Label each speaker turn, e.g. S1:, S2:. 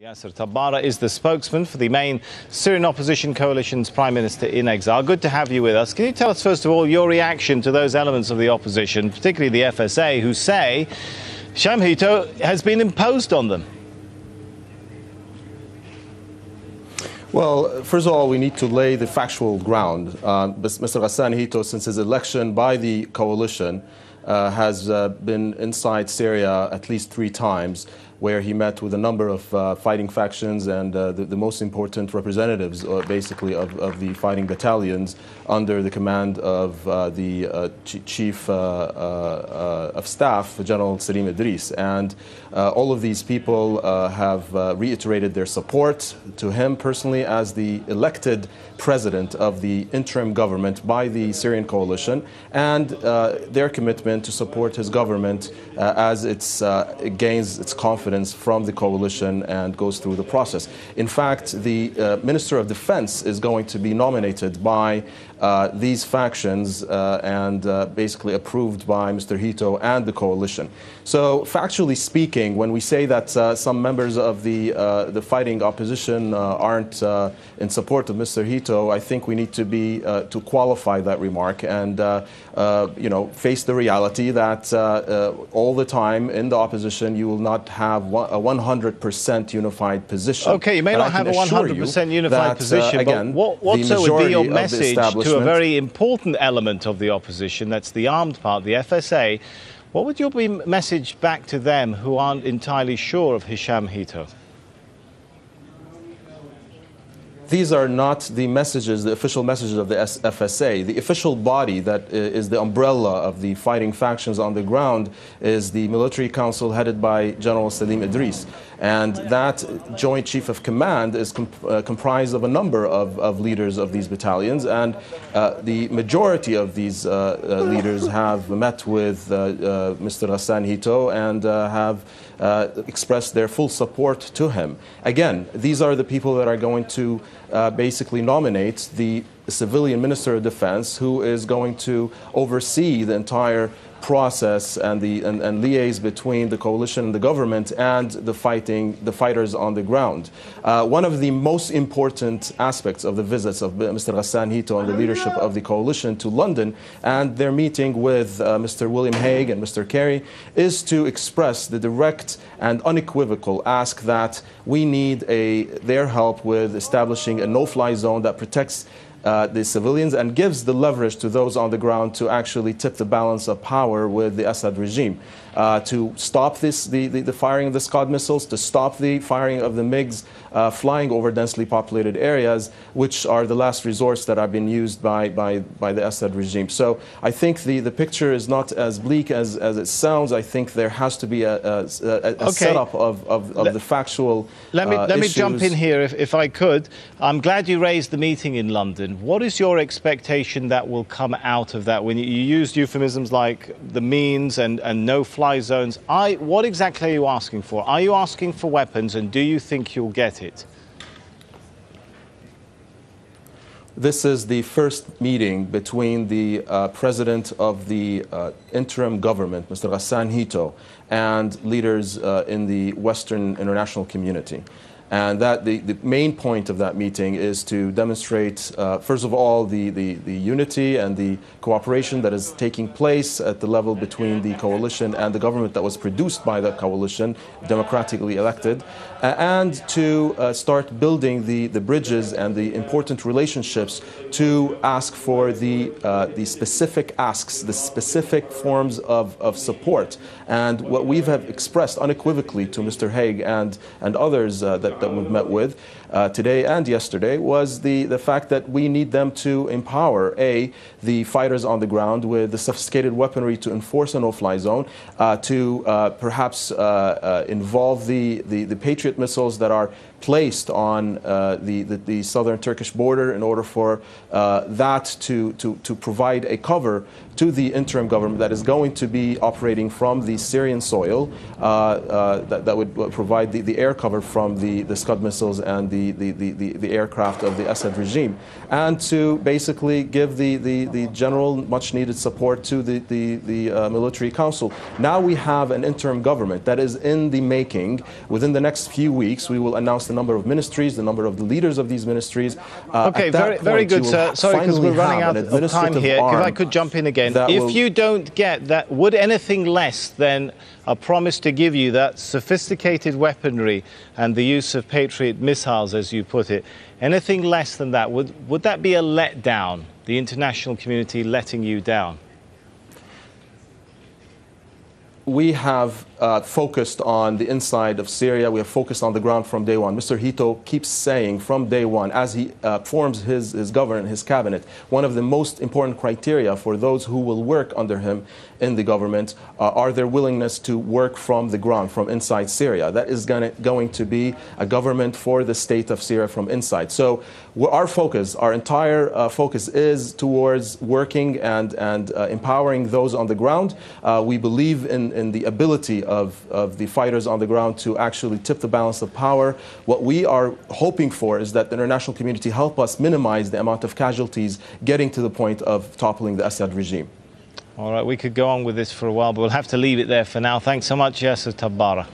S1: Yasser Tabbara is the spokesman for the main Syrian opposition coalition's prime minister in exile. Good to have you with us. Can you tell us, first of all, your reaction to those elements of the opposition, particularly the FSA, who say Shamhito has been imposed on them?
S2: Well, first of all, we need to lay the factual ground. Uh, Mr. Ghassan Hito, since his election by the coalition, uh, has uh, been inside Syria at least three times where he met with a number of uh, fighting factions and uh, the, the, most important representatives, uh, basically, of, of, the fighting battalions under the command of uh, the uh, ch chief uh, of staff, General Salim Idris. And all of these people have reiterated their support to him personally as the elected president of the interim government by the Syrian coalition and their commitment to support his government as it gains its confidence confidence from the coalition and goes through the process. In fact, the uh, Minister of Defense is going to be nominated by uh, these factions uh, and uh, basically approved by Mr. Hito and the coalition. So, factually speaking, when we say that uh, some members of the uh, the fighting opposition aren't in support of Mr. Hito, I think we need to be to qualify that remark and you know face the reality that all the time in the opposition you will not have a 100% unified position.
S1: Okay, you may not have a 100% unified
S2: that,
S1: position,
S2: again,
S1: but what, what so would be your message to a very important element of the opposition, that's the armed part, the FSA. What would your message back to them who aren't entirely sure of Hisham Hito?
S2: These are not the messages, the official messages of the FSA. The official body that uh, the umbrella of the fighting factions on the ground is the military council headed by General Salim Idris. And that Joint Chief of Command is comp uh, comprised of a number of, of, leaders of these battalions. And uh, the majority of these uh, uh leaders have met with uh, uh, Mr. Ghassan Hito and have expressed their full support to him. Again, these are the people that are going to basically nominate the civilian Minister of Defense who is going to oversee the entire process and the and, and, liaise between the coalition and the government and the fighting the fighters on the ground. Uh, one of the most important aspects of the visits of Mr. Ghassan Hito and the leadership of the coalition to London and their meeting with uh, Mr. William Hague and Mr. Kerry is to express the direct and unequivocal ask that we need a their help with establishing a no-fly zone that protects uh, the civilians and gives the leverage to those on the ground to actually tip the balance of power with the Assad regime. Uh, to stop this, the, the, the, firing of the Scud missiles, to stop the firing of the MiGs uh, flying over densely populated areas, which are the last resorts that have been used by, by, by the Assad regime. So I think the, the picture is not as bleak as, as it sounds. I think there has to be a, a, a, a okay. setup of, of, of the factual
S1: Let me,
S2: uh,
S1: let
S2: issues.
S1: me jump in here, if, if I could. I'm glad you raised the meeting in London. What is your expectation that will come out of that? When you, used euphemisms like the means and, and no-fly fly zones. I, what exactly are you asking for? Are you asking for weapons, and do you think you'll get it?
S2: This is the first meeting between the uh, president of the uh, interim government, Mr. Ghassan Hito, and leaders uh, in the Western international community. And that the, the main point of that meeting is to demonstrate, uh, first of all, the, the, the unity and the cooperation that is taking place at the level between the coalition and the government that was produced by the coalition, democratically elected, uh, and to uh, start building the, the bridges and the important relationships to ask for the, uh, the specific asks, the specific forms of, of support. And what we have expressed unequivocally to Mr. Hague and, and others uh, that that we've met with uh, today and yesterday was the, the fact that we need them to empower, A, the fighters on the ground with the sophisticated weaponry to enforce a no-fly zone, uh, to uh, perhaps uh, uh, involve the, the, the Patriot missiles that are placed on the, the, the, southern Turkish border in order for that to, to, to provide a cover to the interim government that is going to be operating from the Syrian soil that, that would provide the, the air cover from the, the Scud missiles and the, the, the, the, the aircraft of the Assad regime, and to basically give the, the, the general much needed support to the, the, the uh, military council. Now we have an interim government that is in the making. Within the next few weeks, we will announce the number of ministries, the number of the leaders of these ministries.
S1: Uh, okay, very, point, very good, sir. Sorry, because we're running out of time here. If I could jump in again. If will... you don't get that, would anything less than a promise to give you that sophisticated weaponry and the use of Patriot missiles, as you put it, anything less than that, would, would that be a letdown, the international community letting you down?
S2: we have uh, focused on the inside of Syria. We have focused on the ground from day one. Mr. Hito keeps saying from day one, as he uh, forms his, his government, his cabinet, one of the most important criteria for those who will work under him in the government uh, are their willingness to work from the ground, from inside Syria. That is gonna, going to be a government for the state of Syria from inside. So our focus, our entire uh, focus is towards working and, and uh, empowering those on the ground. Uh, we believe in, in the ability of, of the fighters on the ground to actually tip the balance of power. What we are hoping for is that the international community help us minimize the amount of casualties getting to the point of toppling the Assad regime.
S1: All right, we could go on with this for a while, but we'll have to leave it there for now. Thanks so much, Yasser Tabbara.